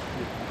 Haklı.